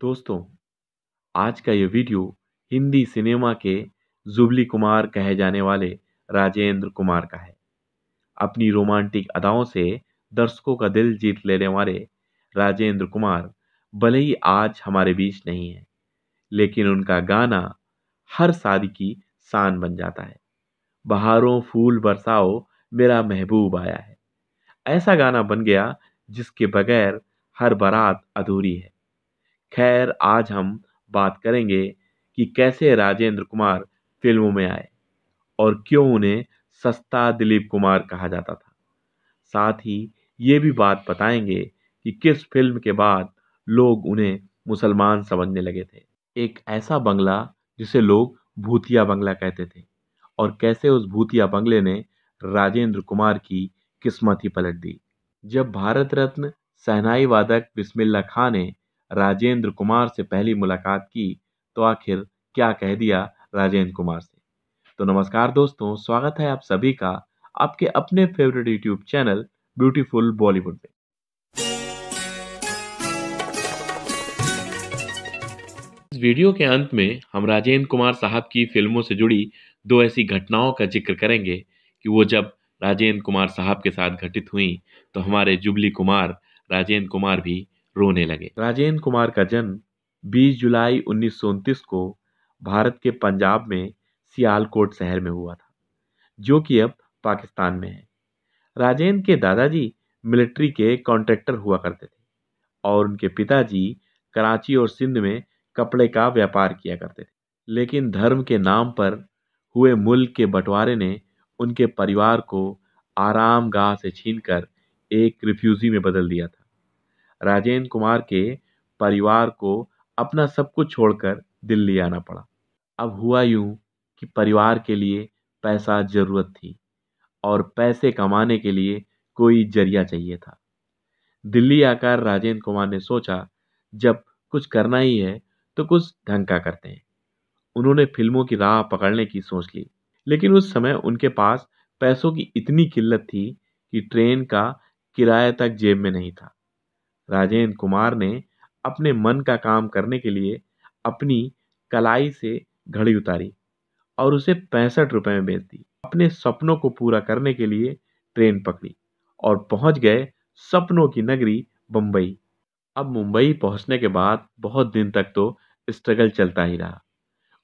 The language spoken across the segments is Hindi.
दोस्तों, आज का ये वीडियो हिंदी सिनेमा के जुबली कुमार कहे जाने वाले राजेंद्र कुमार का है। अपनी रोमांटिक अदाओं से दर्शकों का दिल जीत लेने वाले राजेंद्र कुमार भले ही आज हमारे बीच नहीं है, लेकिन उनका गाना हर शादी की शान बन जाता है। बहारों फूल बरसाओ मेरा महबूब आया है। ऐसा गाना बन गया जिसके बगैर हर बारात अधूरी है। खैर, आज हम बात करेंगे कि कैसे राजेंद्र कुमार फ़िल्मों में आए और क्यों उन्हें सस्ता दिलीप कुमार कहा जाता था। साथ ही ये भी बात बताएँगे कि किस फ़िल्म के बाद लोग उन्हें मुसलमान समझने लगे थे। एक ऐसा बंगला जिसे लोग भूतिया बंगला कहते थे और कैसे उस भूतिया बंगले ने राजेंद्र कुमार की किस्मत ही पलट दी। जब भारत रत्न, सहनाई वादक बिस्मिल्ला खां ने राजेंद्र कुमार से पहली मुलाकात की तो आखिर क्या कह दिया राजेंद्र कुमार से? तो नमस्कार दोस्तों, स्वागत है आप सभी का आपके अपने favourite YouTube channel beautiful Bollywood में इस वीडियो के अंत में हम राजेंद्र कुमार साहब की फ़िल्मों से जुड़ी दो ऐसी घटनाओं का ज़िक्र करेंगे कि वो जब राजेंद्र कुमार साहब के साथ घटित हुई तो हमारे जुबली कुमार, राजेंद्र कुमार भी रोने लगे। राजेंद्र कुमार का जन्म 20 जुलाई उन्नीस सौ उनतीस को भारत के पंजाब में सियालकोट शहर में हुआ था, जो कि अब पाकिस्तान में है। राजेंद्र के दादाजी मिलिट्री के कॉन्ट्रैक्टर हुआ करते थे और उनके पिताजी कराची और सिंध में कपड़े का व्यापार किया करते थे। लेकिन धर्म के नाम पर हुए मुल्क के बंटवारे ने उनके परिवार को आराम गाह से छीनकर एक रिफ्यूजी में बदल दिया था। राजेंद्र कुमार के परिवार को अपना सब कुछ छोड़कर दिल्ली आना पड़ा। अब हुआ यूँ कि परिवार के लिए पैसा ज़रूरत थी और पैसे कमाने के लिए कोई ज़रिया चाहिए था। दिल्ली आकर राजेंद्र कुमार ने सोचा, जब कुछ करना ही है तो कुछ ढंग का करते हैं। उन्होंने फ़िल्मों की राह पकड़ने की सोच ली, लेकिन उस समय उनके पास पैसों की इतनी किल्लत थी कि ट्रेन का किराया तक जेब में नहीं था। राजेंद्र कुमार ने अपने मन का काम करने के लिए अपनी कलाई से घड़ी उतारी और उसे पैंसठ रुपए में बेच दी। अपने सपनों को पूरा करने के लिए ट्रेन पकड़ी और पहुँच गए सपनों की नगरी बम्बई अब मुंबई पहुँचने के बाद बहुत दिन तक तो स्ट्रगल चलता ही रहा।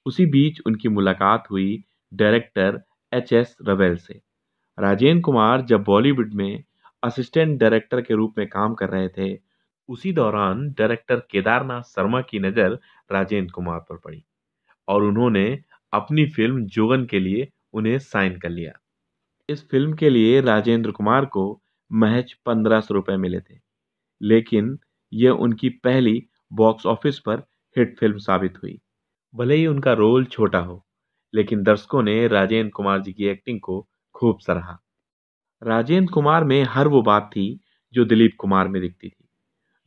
उसी बीच उनकी मुलाकात हुई डायरेक्टर एच एस रवेल से। राजेंद्र कुमार जब बॉलीवुड में असिस्टेंट डायरेक्टर के रूप में काम कर रहे थे उसी दौरान डायरेक्टर केदारनाथ शर्मा की नज़र राजेंद्र कुमार पर पड़ी और उन्होंने अपनी फ़िल्म जोगन के लिए उन्हें साइन कर लिया। इस फ़िल्म के लिए राजेंद्र कुमार को महज पंद्रह सौ रुपये मिले थे, लेकिन यह उनकी पहली बॉक्स ऑफ़िस पर हिट फ़िल्म साबित हुई। भले ही उनका रोल छोटा हो, लेकिन दर्शकों ने राजेंद्र कुमार जी की एक्टिंग को खूब सराहा। राजेंद्र कुमार में हर वो बात थी जो दिलीप कुमार में दिखती थी।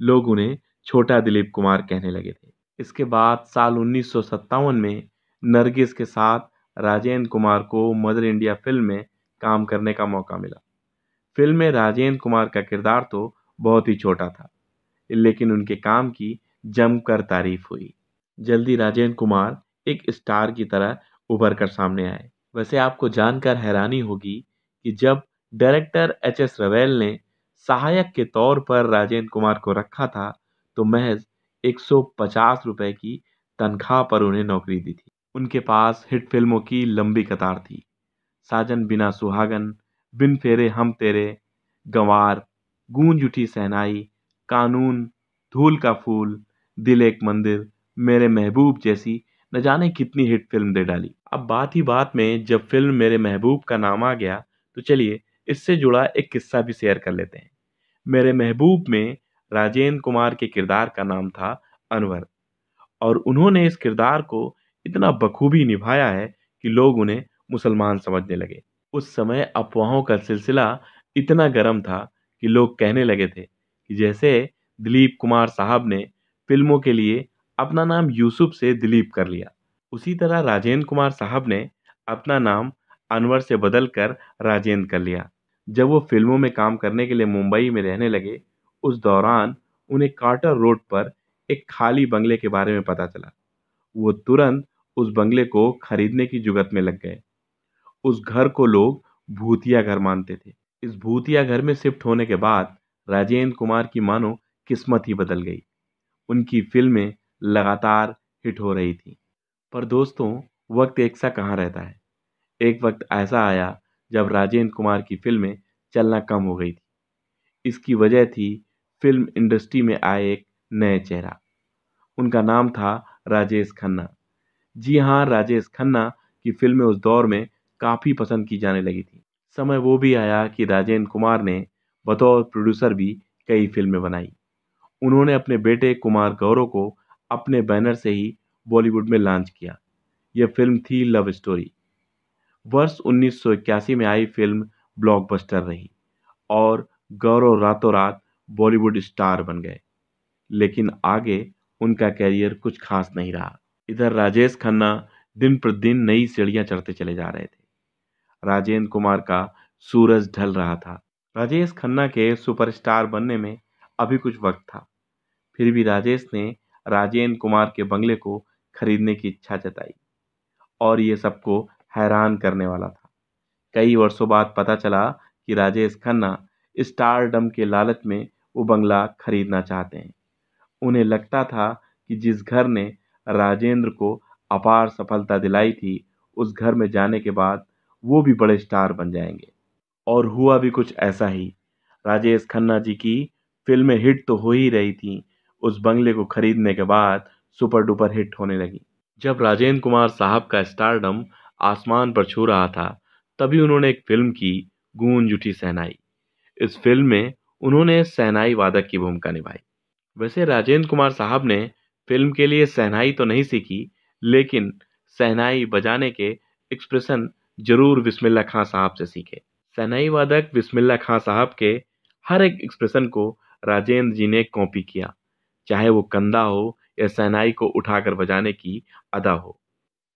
लोग उन्हें छोटा दिलीप कुमार कहने लगे थे। इसके बाद साल उन्नीस सौ सत्तावन में नरगिस के साथ राजेंद्र कुमार को मदर इंडिया फ़िल्म में काम करने का मौका मिला। फ़िल्म में राजेंद्र कुमार का किरदार तो बहुत ही छोटा था, लेकिन उनके काम की जमकर तारीफ़ हुई। जल्दी राजेंद्र कुमार एक स्टार की तरह उभर कर सामने आए। वैसे आपको जानकर हैरानी होगी कि जब डायरेक्टर एच एस रवेल ने सहायक के तौर पर राजेंद्र कुमार को रखा था तो महज 150 रुपए की तनख्वाह पर उन्हें नौकरी दी थी। उनके पास हिट फ़िल्मों की लंबी कतार थी। साजन बिना सुहागन, बिन फेरे हम तेरे, गंवार, गूंज उठी सहनाई, कानून, धूल का फूल, दिल एक मंदिर, मेरे महबूब जैसी, न जाने कितनी हिट फ़िल्म दे डाली। अब बात ही बात में जब फ़िल्म मेरे महबूब का नाम आ गया तो चलिए इससे जुड़ा एक किस्सा भी शेयर कर लेते हैं। मेरे महबूब में राजेंद्र कुमार के किरदार का नाम था अनवर। और उन्होंने इस किरदार को इतना बखूबी निभाया है कि लोग उन्हें मुसलमान समझने लगे। उस समय अफवाहों का सिलसिला इतना गर्म था कि लोग कहने लगे थे कि जैसे दिलीप कुमार साहब ने फ़िल्मों के लिए अपना नाम यूसुफ से दिलीप कर लिया। उसी तरह राजेंद्र कुमार साहब ने अपना नाम अनवर से बदल कर राजेंद्र कर लिया। जब वो फ़िल्मों में काम करने के लिए मुंबई में रहने लगे, उस दौरान उन्हें कार्टर रोड पर एक खाली बंगले के बारे में पता चला। वो तुरंत उस बंगले को खरीदने की जुगत में लग गए। उस घर को लोग भूतिया घर मानते थे। इस भूतिया घर में शिफ्ट होने के बाद राजेंद्र कुमार की मानो किस्मत ही बदल गई। उनकी फ़िल्में लगातार हिट हो रही थी। पर दोस्तों, वक्त एक सा कहाँ रहता है? एक वक्त ऐसा आया जब राजेंद्र कुमार की फ़िल्में चलना कम हो गई थी। इसकी वजह थी फ़िल्म इंडस्ट्री में आए एक नए चेहरा। उनका नाम था राजेश खन्ना। जी हाँ राजेश खन्ना की फ़िल्में उस दौर में काफ़ी पसंद की जाने लगी थी। समय वो भी आया कि राजेंद्र कुमार ने बतौर प्रोड्यूसर भी कई फ़िल्में बनाई। उन्होंने अपने बेटे कुमार गौरव को अपने बैनर से ही बॉलीवुड में लॉन्च किया। यह फ़िल्म थी लव स्टोरी। वर्ष उन्नीस सौ इक्यासी में आई फ़िल्म ब्लॉकबस्टर रही और गौरव रातों रात बॉलीवुड स्टार बन गए। लेकिन आगे उनका कैरियर कुछ खास नहीं रहा। इधर राजेश खन्ना दिन प्रतिदिन नई सीढ़ियाँ चढ़ते चले जा रहे थे। राजेंद्र कुमार का सूरज ढल रहा था। राजेश खन्ना के सुपरस्टार बनने में अभी कुछ वक्त था। फिर भी राजेश ने राजेंद्र कुमार के बंगले को खरीदने की इच्छा जताई और ये सबको हैरान करने वाला था। कई वर्षों बाद पता चला कि राजेश खन्ना स्टारडम के लालच में वो बंगला खरीदना चाहते हैं। उन्हें लगता था कि जिस घर ने राजेंद्र को अपार सफलता दिलाई थी, उस घर में जाने के बाद वो भी बड़े स्टार बन जाएँगे। और हुआ भी कुछ ऐसा ही। राजेश खन्ना जी की फ़िल्में हिट तो हो ही रही थी, उस बंगले को खरीदने के बाद सुपर डुपर हिट होने लगी। जब राजेंद्र कुमार साहब का स्टारडम आसमान पर छू रहा था, तभी उन्होंने एक फ़िल्म की गूंज उठी सहनाई इस फ़िल्म में उन्होंने सहनाई वादक की भूमिका निभाई। वैसे राजेंद्र कुमार साहब ने फ़िल्म के लिए सहनाई तो नहीं सीखी, लेकिन सहनाई बजाने के एक्सप्रेशन ज़रूर बिस्मिल्ला खां साहब से सीखे। सहनाई वादक बिस्मिल्ला खां साहब के हर एक एक्सप्रेशन को राजेंद्र जी ने कॉपी किया, चाहे वो कंधा हो या सहनाई को उठाकर बजाने की अदा हो।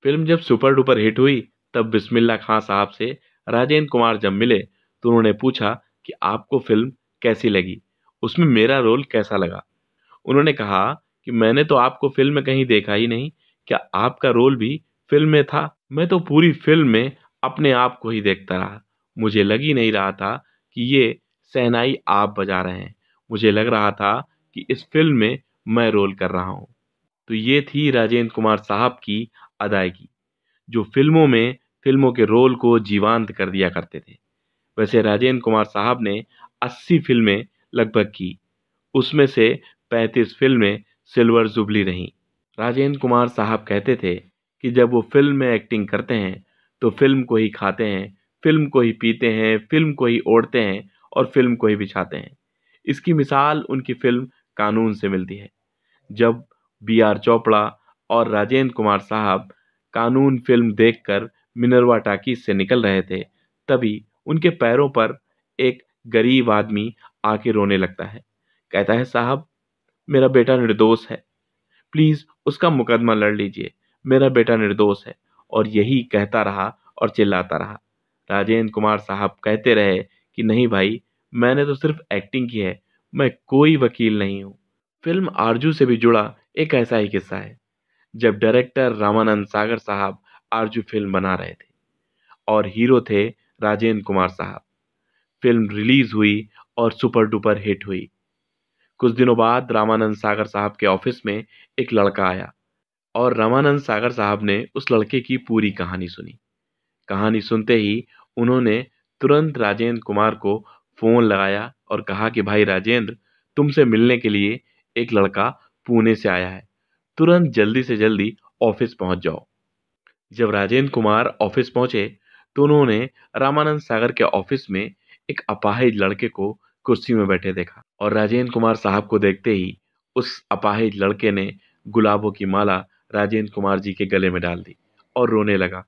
फ़िल्म जब सुपर डुपर हिट हुई, तब बिस्मिल्ला खां साहब से राजेंद्र कुमार जब मिले तो उन्होंने पूछा कि आपको फ़िल्म कैसी लगी? उसमें मेरा रोल कैसा लगा? उन्होंने कहा कि मैंने तो आपको फ़िल्म में कहीं देखा ही नहीं। क्या आपका रोल भी फ़िल्म में था? मैं तो पूरी फ़िल्म में अपने आप को ही देखता रहा। मुझे लग ही नहीं रहा था कि ये सहनाई आप बजा रहे हैं। मुझे लग रहा था कि इस फ़िल्म में मैं रोल कर रहा हूँ। तो ये थी राजेंद्र कुमार साहब की अदायगी, जो फ़िल्मों में, फ़िल्मों के रोल को जीवांत कर दिया करते थे। वैसे राजेंद्र कुमार साहब ने 80 फ़िल्में लगभग की, उसमें से 35 फ़िल्में सिल्वर जुबली रहीं। राजेंद्र कुमार साहब कहते थे कि जब वो फ़िल्म में एक्टिंग करते हैं तो फ़िल्म को ही खाते हैं, फ़िल्म को ही पीते हैं, फ़िल्म को ही ओढ़ते हैं और फ़िल्म को ही बिछाते हैं। इसकी मिसाल उनकी फ़िल्म कानून से मिलती है। जब बी आर चोपड़ा और राजेंद्र कुमार साहब कानून फ़िल्म देखकर मिनरवा टाकीज से निकल रहे थे। तभी उनके पैरों पर एक गरीब आदमी आके रोने लगता है। कहता है, साहब, मेरा बेटा निर्दोष है। प्लीज़ उसका मुकदमा लड़ लीजिए। मेरा बेटा निर्दोष है। और यही कहता रहा और चिल्लाता रहा। राजेंद्र कुमार साहब कहते रहे कि, नहीं भाई, मैंने तो सिर्फ़ एक्टिंग की है। मैं कोई वकील नहीं हूँ। फ़िल्म आरज़ू से भी जुड़ा एक ऐसा ही किस्सा है, जब डायरेक्टर रामानंद सागर साहब आरज़ू फ़िल्म बना रहे थे और हीरो थे राजेंद्र कुमार साहब। फ़िल्म रिलीज़ हुई और सुपर डुपर हिट हुई। कुछ दिनों बाद रामानंद सागर साहब के ऑफ़िस में एक लड़का आया और रामानंद सागर साहब ने उस लड़के की पूरी कहानी सुनी। कहानी सुनते ही उन्होंने तुरंत राजेंद्र कुमार को फ़ोन लगाया और कहा कि, भाई राजेंद्र, तुमसे मिलने के लिए एक लड़का पुणे से आया है। तुरंत जल्दी से जल्दी ऑफ़िस पहुँच जाओ। जब राजेंद्र कुमार ऑफ़िस पहुँचे तो उन्होंने रामानंद सागर के ऑफ़िस में एक अपाहिज लड़के को कुर्सी में बैठे देखा और राजेंद्र कुमार साहब को देखते ही उस अपाहिज लड़के ने गुलाबों की माला राजेंद्र कुमार जी के गले में डाल दी और रोने लगा।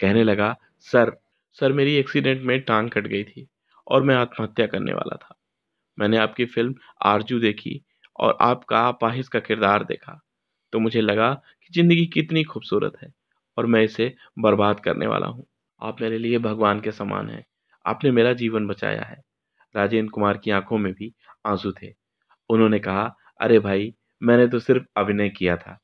कहने लगा, सर सर, मेरी एक्सीडेंट में टांग कट गई थी और मैं आत्महत्या करने वाला था। मैंने आपकी फ़िल्म आरज़ू देखी और आपका अपाहिज का किरदार देखा तो मुझे लगा कि ज़िंदगी कितनी खूबसूरत है और मैं इसे बर्बाद करने वाला हूँ। आप मेरे लिए भगवान के समान हैं। आपने मेरा जीवन बचाया है। राजेंद्र कुमार की आँखों में भी आँसू थे। उन्होंने कहा, अरे भाई, मैंने तो सिर्फ़ अभिनय किया था।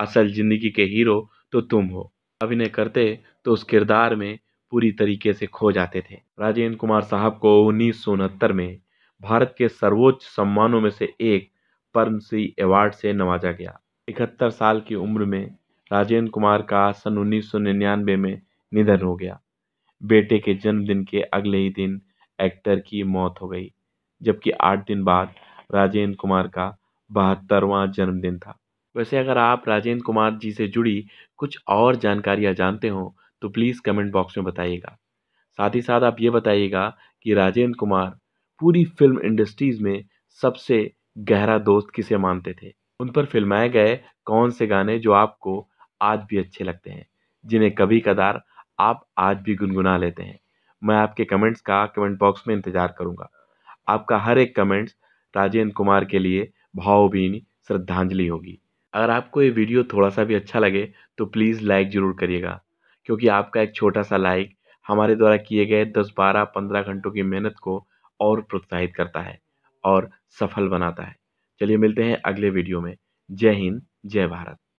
असल ज़िंदगी के हीरो तो तुम हो। अभिनय करते तो उस किरदार में पूरी तरीके से खो जाते थे। राजेंद्र कुमार साहब को उन्नीस सौ उनहत्तर में भारत के सर्वोच्च सम्मानों में से एक पद्मश्री अवार्ड से नवाजा गया। इकहत्तर साल की उम्र में राजेंद्र कुमार का सन उन्नीस सौ निन्यानवे में निधन हो गया। बेटे के जन्मदिन के अगले ही दिन एक्टर की मौत हो गई, जबकि आठ दिन बाद राजेंद्र कुमार का बहत्तरवां जन्मदिन था। वैसे अगर आप राजेंद्र कुमार जी से जुड़ी कुछ और जानकारियाँ जानते हो तो प्लीज़ कमेंट बॉक्स में बताइएगा। साथ ही साथ आप ये बताइएगा कि राजेंद्र कुमार पूरी फ़िल्म इंडस्ट्रीज़ में सबसे गहरा दोस्त किसे मानते थे? उन पर फिल्माए गए कौन से गाने जो आपको आज भी अच्छे लगते हैं? जिन्हें कभी कदार आप आज भी गुनगुना लेते हैं। मैं आपके कमेंट्स का कमेंट बॉक्स में इंतज़ार करूँगा। आपका हर एक कमेंट्स राजेंद्र कुमार के लिए भावभीनी, श्रद्धांजलि होगी। अगर आपको ये वीडियो थोड़ा सा भी अच्छा लगे तो प्लीज़ लाइक ज़रूर करिएगा। क्योंकि आपका एक छोटा सा लाइक हमारे द्वारा किए गए दस बारह पंद्रह घंटों की मेहनत को और प्रोत्साहित करता है। और सफल बनाता है। चलिए मिलते हैं अगले वीडियो में। जय हिंद जय भारत।